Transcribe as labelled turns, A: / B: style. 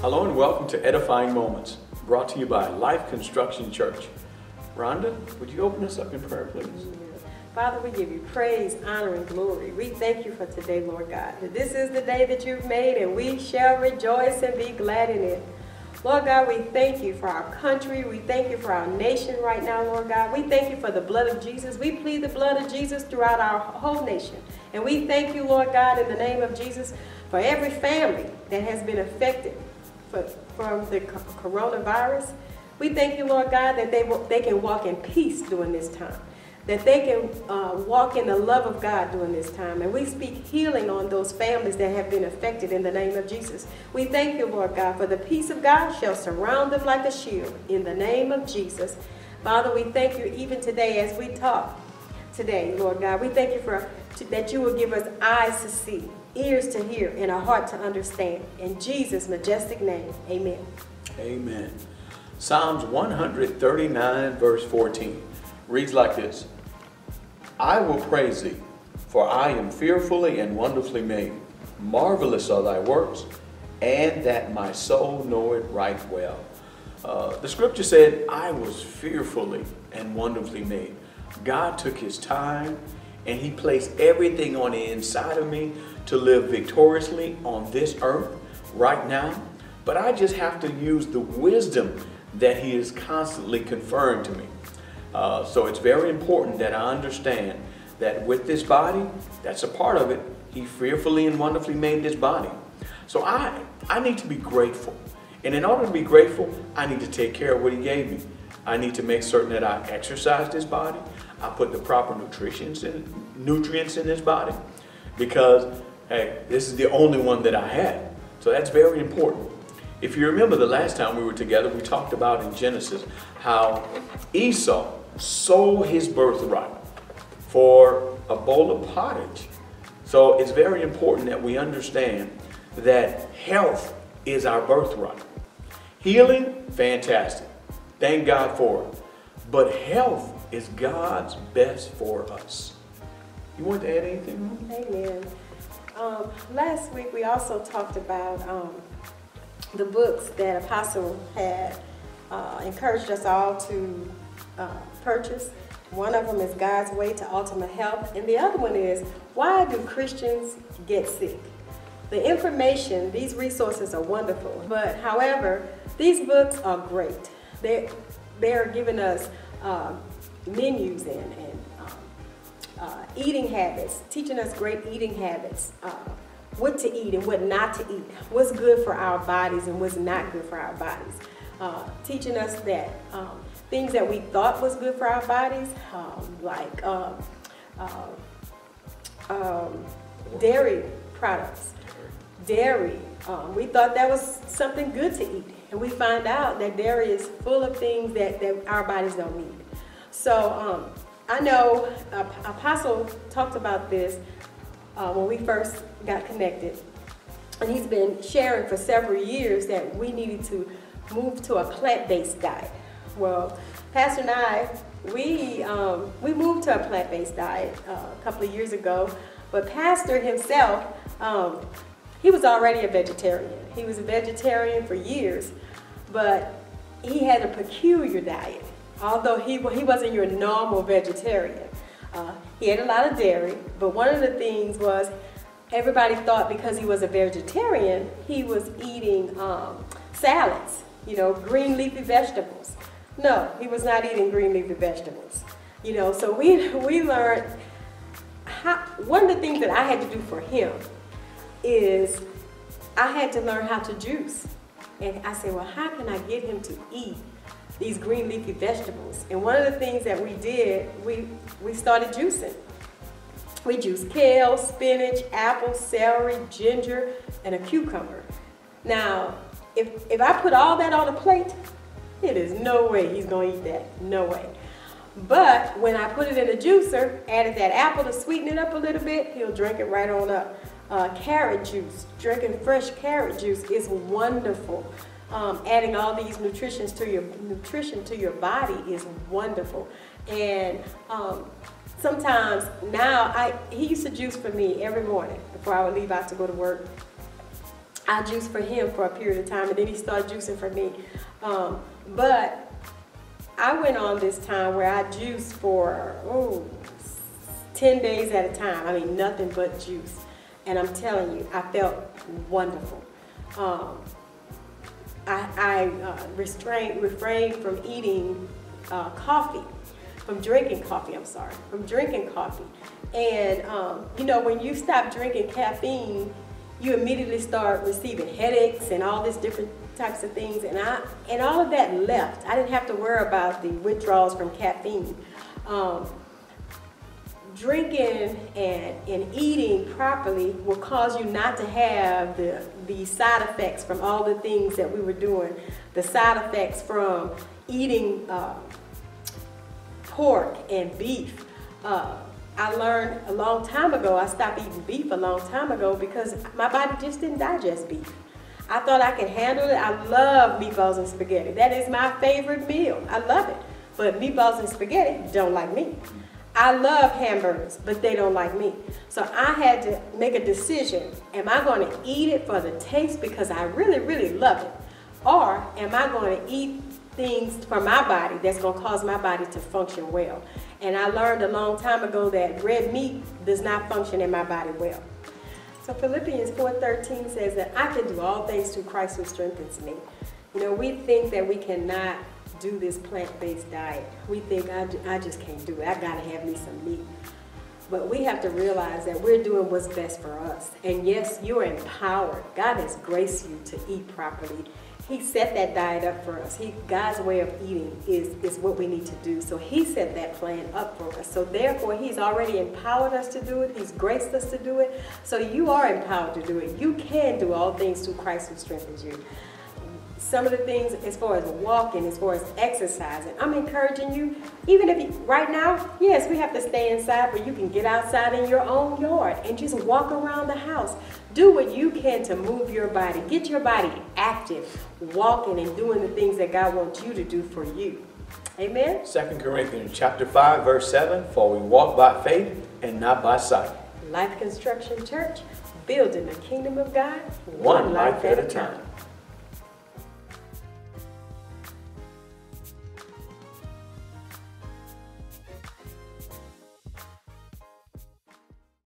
A: Hello and welcome to Edifying Moments, brought to you by Life Construction Church. Rhonda, would you open us up in prayer, please?
B: Father, we give you praise, honor, and glory. We thank you for today, Lord God. This is the day that you've made, and we shall rejoice and be glad in it. Lord God, we thank you for our country. We thank you for our nation right now, Lord God. We thank you for the blood of Jesus. We plead the blood of Jesus throughout our whole nation. And we thank you, Lord God, in the name of Jesus, for every family that has been affected for, from the coronavirus. We thank you, Lord God, that they, they can walk in peace during this time, that they can uh, walk in the love of God during this time. And we speak healing on those families that have been affected in the name of Jesus. We thank you, Lord God, for the peace of God shall surround them like a shield in the name of Jesus. Father, we thank you even today as we talk today, Lord God. We thank you for that you will give us eyes to see, ears to hear, and a heart to understand. In Jesus' majestic name, amen.
A: Amen. Psalms 139, verse 14, reads like this I will praise thee, for I am fearfully and wonderfully made. Marvelous are thy works, and that my soul know it right well. Uh, the scripture said, I was fearfully and wonderfully made. God took his time and he placed everything on the inside of me to live victoriously on this earth right now. But I just have to use the wisdom that he is constantly conferring to me. Uh, so it's very important that I understand that with this body, that's a part of it. He fearfully and wonderfully made this body. So I, I need to be grateful. And in order to be grateful, I need to take care of what he gave me. I need to make certain that I exercise this body. I put the proper nutrients in, nutrients in this body because, hey, this is the only one that I had. So that's very important. If you remember the last time we were together, we talked about in Genesis how Esau sold his birthright for a bowl of pottage. So it's very important that we understand that health is our birthright. Healing, fantastic. Thank God for it. But health is God's best for us. You want to add anything?
B: Amen. Um, last week we also talked about um, the books that Apostle had uh, encouraged us all to uh, purchase. One of them is God's Way to Ultimate Health, and the other one is Why Do Christians Get Sick? The information, these resources are wonderful, but however, these books are great. They, they're giving us uh, menus and, and uh, eating habits, teaching us great eating habits, uh, what to eat and what not to eat, what's good for our bodies and what's not good for our bodies. Uh, teaching us that um, things that we thought was good for our bodies, um, like um, uh, um, dairy products, dairy. Um, we thought that was something good to eat, and we find out that dairy is full of things that, that our bodies don't need. So um, I know Apostle talked about this uh, when we first got connected, and he's been sharing for several years that we needed to move to a plant-based diet. Well, Pastor and I, we um, we moved to a plant-based diet uh, a couple of years ago, but Pastor himself, um, he was already a vegetarian. He was a vegetarian for years, but he had a peculiar diet. Although he he wasn't your normal vegetarian, uh, he ate a lot of dairy. But one of the things was everybody thought because he was a vegetarian, he was eating um, salads, you know, green leafy vegetables. No, he was not eating green leafy vegetables. You know, so we we learned how, one of the things that I had to do for him is I had to learn how to juice. And I said, well, how can I get him to eat these green leafy vegetables? And one of the things that we did, we, we started juicing. We juiced kale, spinach, apple, celery, ginger, and a cucumber. Now, if, if I put all that on a plate, It is no way he's gonna eat that. No way. But when I put it in the juicer, added that apple to sweeten it up a little bit, he'll drink it right on up. Uh, carrot juice, drinking fresh carrot juice is wonderful. Um, adding all these nutritions to your nutrition to your body is wonderful. And um, sometimes now I he used to juice for me every morning before I would leave out to go to work. I juiced for him for a period of time, and then he started juicing for me. Um, but I went on this time where I juiced for oh, 10 days at a time. I mean, nothing but juice. And I'm telling you, I felt wonderful. Um, I, I uh, refrained from eating uh, coffee, from drinking coffee, I'm sorry, from drinking coffee. And, um, you know, when you stop drinking caffeine, you immediately start receiving headaches and all these different types of things. And, I, and all of that left. I didn't have to worry about the withdrawals from caffeine. Um, drinking and, and eating properly will cause you not to have the, the side effects from all the things that we were doing, the side effects from eating uh, pork and beef. Uh, I learned a long time ago, I stopped eating beef a long time ago because my body just didn't digest beef. I thought I could handle it. I love meatballs and spaghetti. That is my favorite meal. I love it. But meatballs and spaghetti don't like me. I love hamburgers, but they don't like me. So I had to make a decision. Am I going to eat it for the taste because I really, really love it? Or am I going to eat things for my body that's going to cause my body to function well? And I learned a long time ago that red meat does not function in my body well. So Philippians 4.13 says that I can do all things through Christ who strengthens me. You know, we think that we cannot do this plant-based diet. We think, I, I just can't do it. I gotta have me some meat. But we have to realize that we're doing what's best for us. And yes, you're empowered. God has graced you to eat properly. He set that diet up for us. He, God's way of eating is, is what we need to do. So he set that plan up for us. So therefore, he's already empowered us to do it. He's graced us to do it. So you are empowered to do it. You can do all things through Christ who strengthens you some of the things as far as walking, as far as exercising. I'm encouraging you, even if you, right now, yes, we have to stay inside, but you can get outside in your own yard and just walk around the house. Do what you can to move your body. Get your body active, walking and doing the things that God wants you to do for you. Amen?
A: 2 Corinthians chapter 5, verse 7, For we walk by faith and not by sight.
B: Life Construction Church, building the kingdom of God,
A: One life at a time.